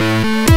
Música